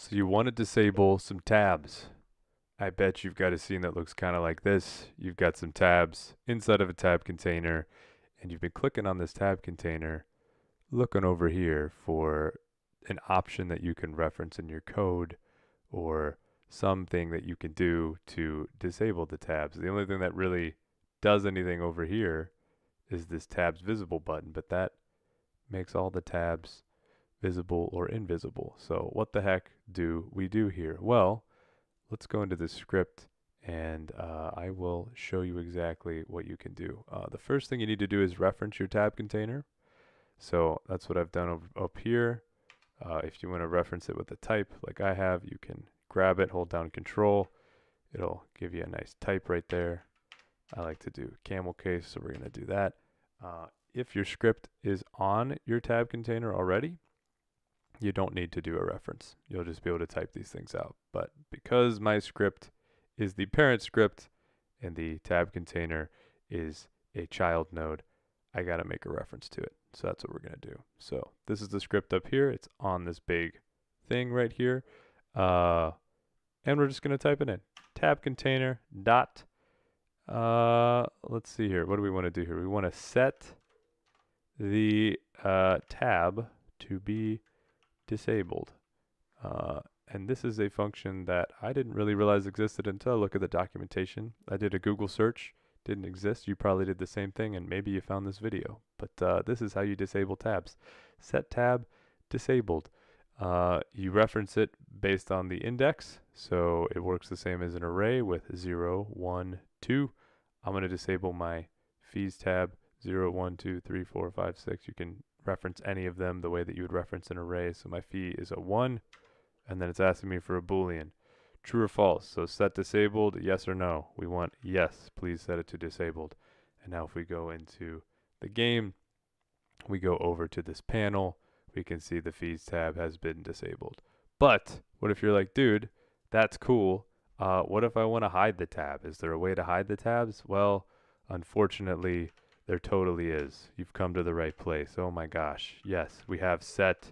So you want to disable some tabs. I bet you've got a scene that looks kind of like this. You've got some tabs inside of a tab container, and you've been clicking on this tab container, looking over here for an option that you can reference in your code or something that you can do to disable the tabs. The only thing that really does anything over here is this tabs visible button, but that makes all the tabs visible or invisible. So what the heck do we do here? Well, let's go into the script and uh, I will show you exactly what you can do. Uh, the first thing you need to do is reference your tab container. So that's what I've done up here. Uh, if you want to reference it with a type like I have, you can grab it, hold down control. It'll give you a nice type right there. I like to do camel case, so we're going to do that. Uh, if your script is on your tab container already, you don't need to do a reference. You'll just be able to type these things out. But because my script is the parent script and the tab container is a child node, I got to make a reference to it. So that's what we're going to do. So this is the script up here. It's on this big thing right here. Uh, and we're just going to type it in. Tab container dot. Uh, let's see here. What do we want to do here? We want to set the uh, tab to be disabled. Uh, and this is a function that I didn't really realize existed until I look at the documentation. I did a Google search, didn't exist. You probably did the same thing and maybe you found this video. But uh, this is how you disable tabs. Set tab disabled. Uh, you reference it based on the index. So it works the same as an array with 0, 1, 2. I'm going to disable my fees tab 0, 1, 2, 3, 4, 5, 6. You can reference any of them the way that you would reference an array. So my fee is a 1, and then it's asking me for a boolean. True or false. So set disabled, yes or no. We want yes, please set it to disabled. And now if we go into the game, we go over to this panel, we can see the fees tab has been disabled. But what if you're like, dude, that's cool. Uh, what if I want to hide the tab? Is there a way to hide the tabs? Well, unfortunately, there totally is. You've come to the right place. Oh my gosh. Yes, we have set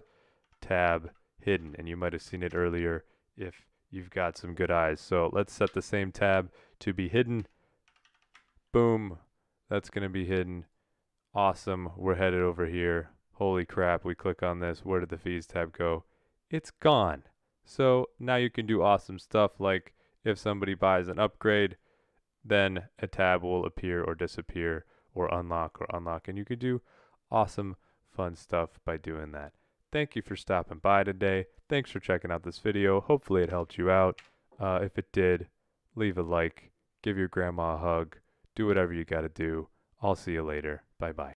tab hidden, and you might have seen it earlier if you've got some good eyes. So let's set the same tab to be hidden. Boom. That's going to be hidden. Awesome. We're headed over here. Holy crap. We click on this. Where did the fees tab go? It's gone. So now you can do awesome stuff like if somebody buys an upgrade, then a tab will appear or disappear or unlock or unlock. And you could do awesome, fun stuff by doing that. Thank you for stopping by today. Thanks for checking out this video. Hopefully it helped you out. Uh, if it did, leave a like, give your grandma a hug, do whatever you got to do. I'll see you later. Bye bye.